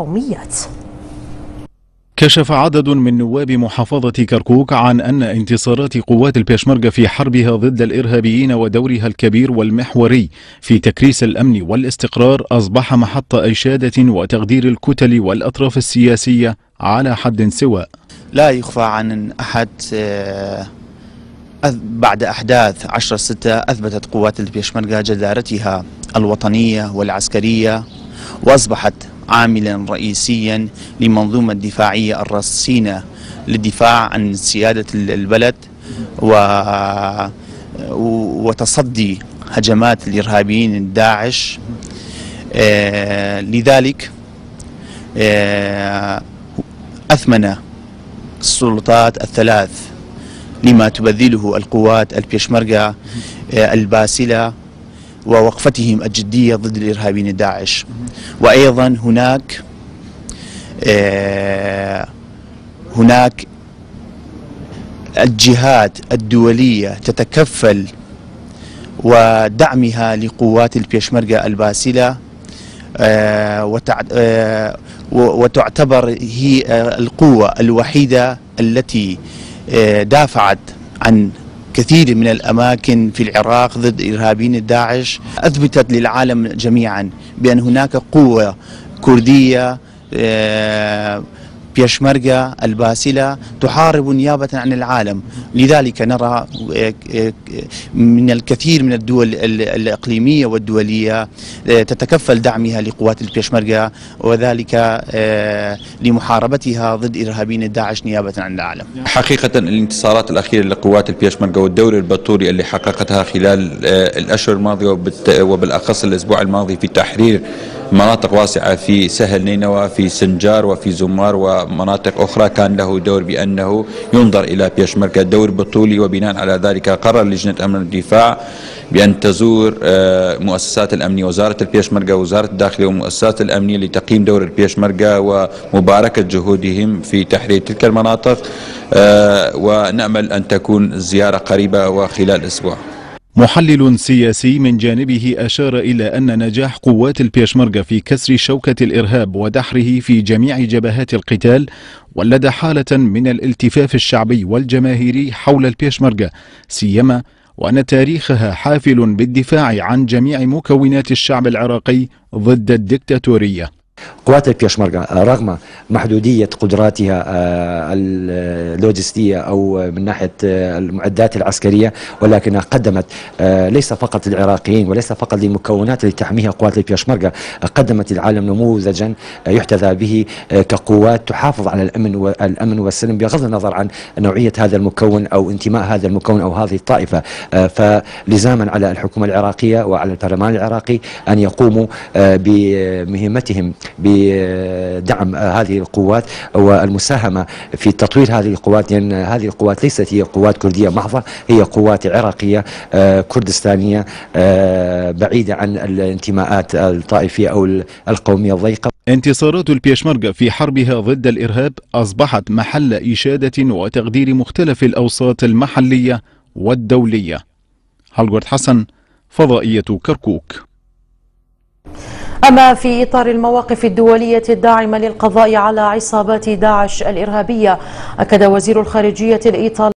القوميات. كشف عدد من نواب محافظة كركوك عن أن انتصارات قوات البيشمركة في حربها ضد الإرهابيين ودورها الكبير والمحوري في تكريس الأمن والاستقرار أصبح محط إشادة وتقدير الكتل والأطراف السياسية على حد سواء. لا يخفى عن أحد آه، بعد أحداث 10 ستة أثبتت قوات البيشمركة جدارتها الوطنية والعسكرية وأصبحت عاملا رئيسيا لمنظومة دفاعية الرصينة للدفاع عن سيادة البلد و وتصدي هجمات الإرهابيين داعش آه، لذلك آه، أثمن السلطات الثلاث لما تبذله القوات البيشمركة آه، الباسلة ووقفتهم الجدية ضد الإرهابيين داعش. وأيضا هناك آه، هناك الجهات الدولية تتكفل ودعمها لقوات البيشمركة الباسلة آه، آه، وتعتبر هي القوة الوحيدة التي دافعت عن كثير من الأماكن في العراق ضد إرهابيين داعش أثبتت للعالم جميعا بأن هناك قوة كردية آه، بيشمركة الباسلة تحارب نيابة عن العالم. لذلك نرى آه، آه، من الكثير من الدول الإقليمية والدولية آه، تتكفل دعمها لقوات البيشمركة وذلك لمحاربتها ضد إرهابيين داعش نيابة عن العالم. حقيقة الانتصارات الأخيرة لقوات البيشمركة والدور البطولي اللي حققتها خلال الأشهر الماضية وبالأخص الأسبوع الماضي في تحرير مناطق واسعة في سهل نينوى في سنجار وفي زمار ومناطق أخرى. كان له دور بأنه ينظر إلى بيشمركة دور بطولي وبناء على ذلك قرر لجنة أمن الدفاع بأن تزور آه، مؤسسات الأمنية وزارة البيشمركة وزارة الداخلية والمؤسسات الأمنية لتقييم دور البيشمركة ومباركة جهودهم في تحرير تلك المناطق. آه، ونأمل أن تكون الزيارة قريبة وخلال أسبوع. محلل سياسي من جانبه أشار إلى أن نجاح قوات البيشمركة في كسر شوكة الإرهاب ودحره في جميع جبهات القتال ولد حالة من الالتفاف الشعبي والجماهيري حول البيشمركة سيما وأن تاريخها حافل بالدفاع عن جميع مكونات الشعب العراقي ضد الدكتاتورية. قوات البيشمركة رغم محدودية قدراتها آه، اللوجستية أو من ناحية آه، المعدات العسكرية ولكنها قدمت آه، ليس فقط للعراقيين وليس فقط للمكونات التي تحميها قوات البيشمركة قدمت للعالم نموذجا يحتذى به كقوات تحافظ على الأمن والأمن والسلم بغض النظر عن نوعية هذا المكون أو انتماء هذا المكون أو هذه الطائفة. فلزاما على الحكومة العراقية وعلى البرلمان العراقي أن يقوموا بمهمتهم بدعم هذه القوات والمساهمة في تطوير هذه القوات لأن هذه القوات ليست هي قوات كردية محضة هي قوات عراقية آه، كردستانية آه، بعيدة عن الانتماءات الطائفية أو القومية الضيقة. انتصارات البيشمركة في حربها ضد الإرهاب أصبحت محل إشادة وتقدير مختلف الأوساط المحلية والدولية. هالغورد حسن فضائية كركوك. أما في إطار المواقف الدولية الداعمة للقضاء على عصابات داعش الإرهابية أكد وزير الخارجية الإيطالي